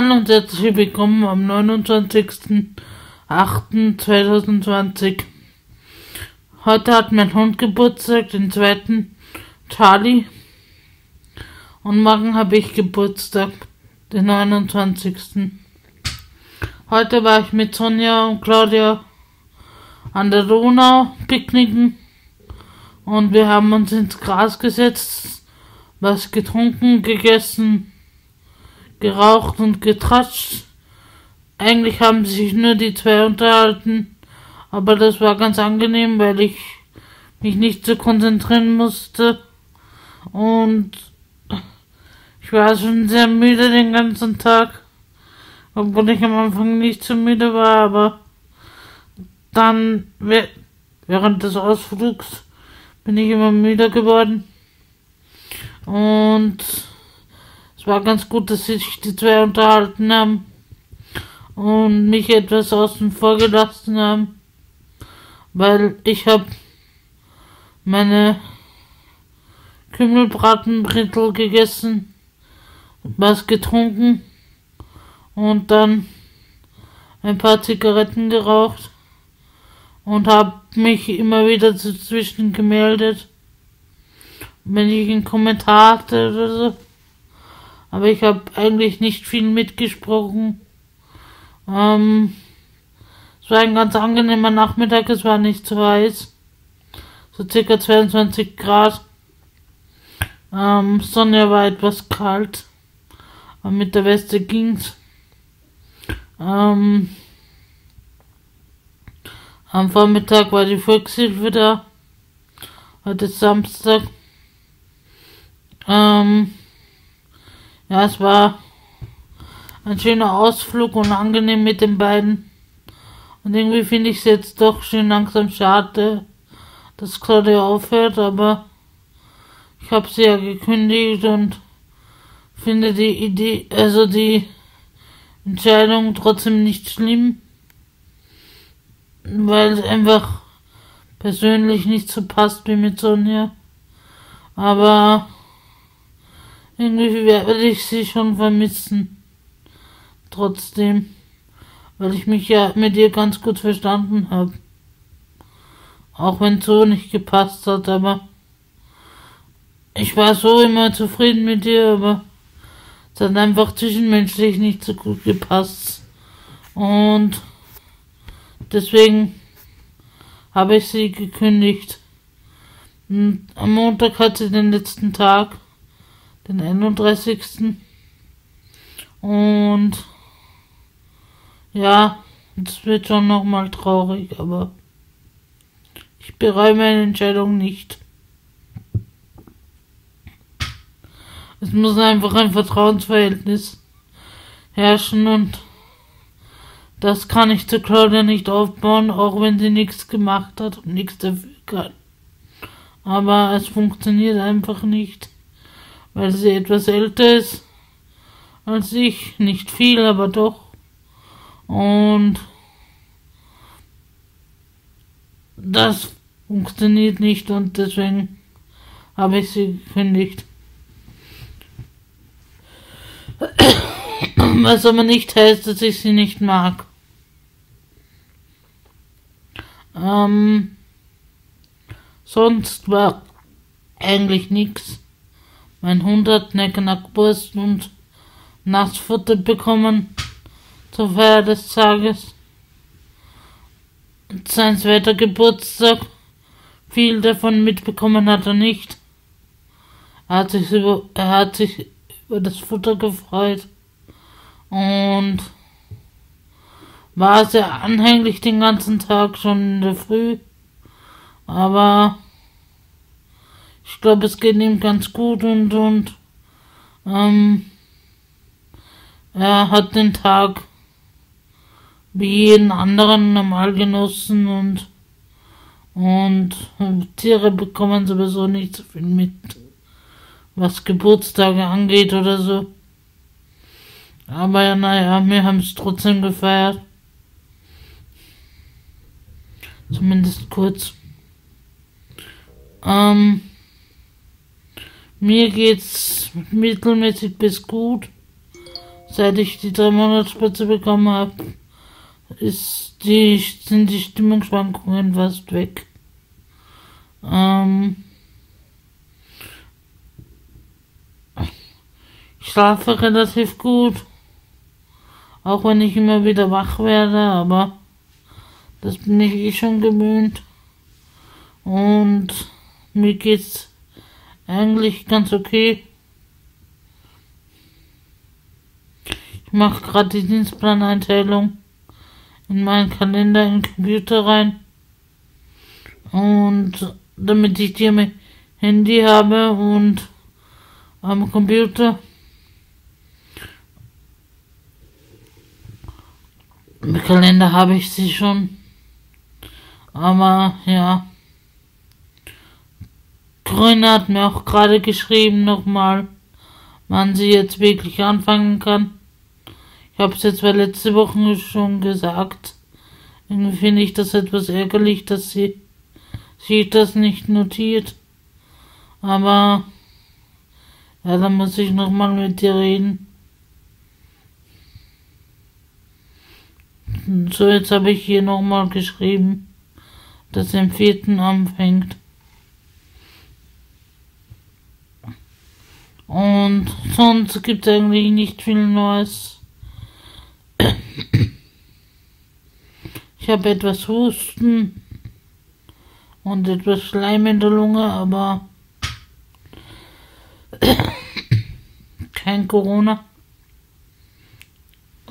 Hallo und herzlich willkommen am 29.08.2020. Heute hat mein Hund Geburtstag, den zweiten Charlie. Und morgen habe ich Geburtstag, den 29. Heute war ich mit Sonja und Claudia an der Donau picknicken und wir haben uns ins Gras gesetzt, was getrunken, gegessen geraucht und getratscht. Eigentlich haben sich nur die zwei unterhalten, aber das war ganz angenehm, weil ich mich nicht so konzentrieren musste. Und ich war schon sehr müde den ganzen Tag, obwohl ich am Anfang nicht so müde war, aber dann während des Ausflugs bin ich immer müder geworden. Und war ganz gut, dass sich die zwei unterhalten haben und mich etwas außen vor gelassen haben, weil ich habe meine Kümmelbratenbrittel gegessen, was getrunken und dann ein paar Zigaretten geraucht und habe mich immer wieder dazwischen gemeldet, wenn ich einen Kommentar hatte oder so aber ich habe eigentlich nicht viel mitgesprochen. Ähm, es war ein ganz angenehmer Nachmittag, es war nicht zu heiß. So circa 22 Grad. Ähm, Sonne war etwas kalt. Aber mit der Weste ging's. Ähm, am Vormittag war die Volkshilfe da. Heute ist Samstag. Ähm, ja, es war ein schöner Ausflug und angenehm mit den beiden. Und irgendwie finde ich es jetzt doch schön langsam schade, dass Claudia aufhört, aber ich habe sie ja gekündigt und finde die Idee, also die Entscheidung trotzdem nicht schlimm, weil es einfach persönlich nicht so passt wie mit Sonja. Aber irgendwie werde ich sie schon vermissen. Trotzdem, weil ich mich ja mit ihr ganz gut verstanden habe. Auch wenn so nicht gepasst hat, aber ich war so immer zufrieden mit ihr, aber es hat einfach zwischenmenschlich nicht so gut gepasst. Und deswegen habe ich sie gekündigt. Und am Montag hat sie den letzten Tag den 31. Und ja, es wird schon nochmal traurig, aber ich bereue meine Entscheidung nicht. Es muss einfach ein Vertrauensverhältnis herrschen und das kann ich zu Claudia nicht aufbauen, auch wenn sie nichts gemacht hat und nichts dafür kann. Aber es funktioniert einfach nicht weil sie etwas älter ist als ich. Nicht viel, aber doch. Und das funktioniert nicht und deswegen habe ich sie gekündigt. Was aber nicht heißt, dass ich sie nicht mag. Ähm, sonst war eigentlich nichts. Mein Hund hat eine Knackwurst und Nassfutter bekommen zur Feier des Tages. Sein zweiter Geburtstag. Viel davon mitbekommen hat er nicht. Er hat sich über, er hat sich über das Futter gefreut und war sehr anhänglich den ganzen Tag schon in der Früh. Aber ich glaube, es geht ihm ganz gut und, und ähm, er hat den Tag wie jeden anderen normal genossen und und Tiere bekommen sowieso nicht so viel mit, was Geburtstage angeht oder so. Aber ja, naja, wir haben es trotzdem gefeiert. Zumindest kurz. Ähm, mir geht's mittelmäßig bis gut. seit ich die drei Monatsspritze bekommen habe, die, sind die Stimmungsschwankungen fast weg. Ähm, ich schlafe relativ gut. Auch wenn ich immer wieder wach werde, aber das bin ich eh schon gewöhnt. Und mir geht's eigentlich ganz okay. Ich mache gerade die Dienstplaneinteilung in meinen Kalender in den Computer rein. Und damit ich die am Handy habe und am Computer. Im Kalender habe ich sie schon. Aber ja. Grüne hat mir auch gerade geschrieben nochmal, wann sie jetzt wirklich anfangen kann. Ich habe es jetzt bei letzte Woche schon gesagt. Irgendwie finde ich das etwas ärgerlich, dass sie sich das nicht notiert. Aber ja, da muss ich nochmal mit dir reden. So, jetzt habe ich hier nochmal geschrieben, dass im vierten anfängt. Und sonst gibt es eigentlich nicht viel Neues. Ich habe etwas Husten und etwas Schleim in der Lunge, aber kein Corona.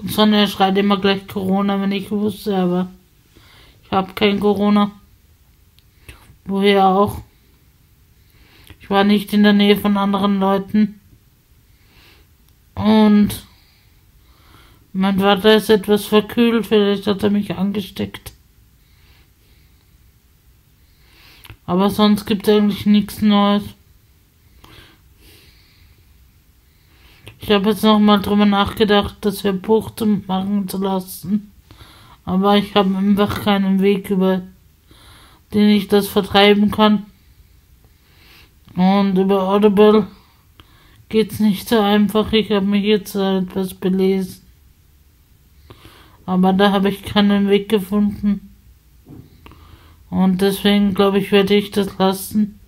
Sonja schreit immer gleich Corona, wenn ich wusste, aber ich habe kein Corona. Woher auch? Ich war nicht in der Nähe von anderen Leuten. Und mein Vater ist etwas verkühlt, vielleicht hat er mich angesteckt. Aber sonst gibt es eigentlich nichts Neues. Ich habe jetzt nochmal drüber nachgedacht, das Verbucht machen zu lassen. Aber ich habe einfach keinen Weg, über den ich das vertreiben kann. Und über Audible geht's nicht so einfach. Ich habe mich jetzt etwas belesen. Aber da habe ich keinen Weg gefunden. Und deswegen glaube ich, werde ich das lassen.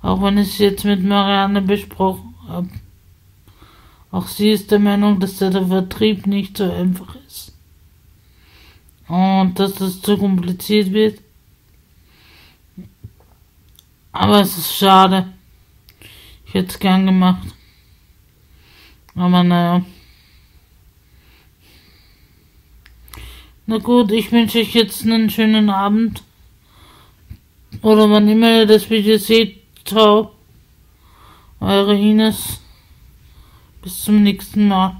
Auch wenn ich es jetzt mit Marianne besprochen habe. Auch sie ist der Meinung, dass der Vertrieb nicht so einfach ist. Und dass es zu kompliziert wird. Aber es ist schade. Ich hätte es gern gemacht. Aber naja. Na gut, ich wünsche euch jetzt einen schönen Abend. Oder wann immer ihr das Video seht. Ciao. Eure Ines. Bis zum nächsten Mal.